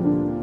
You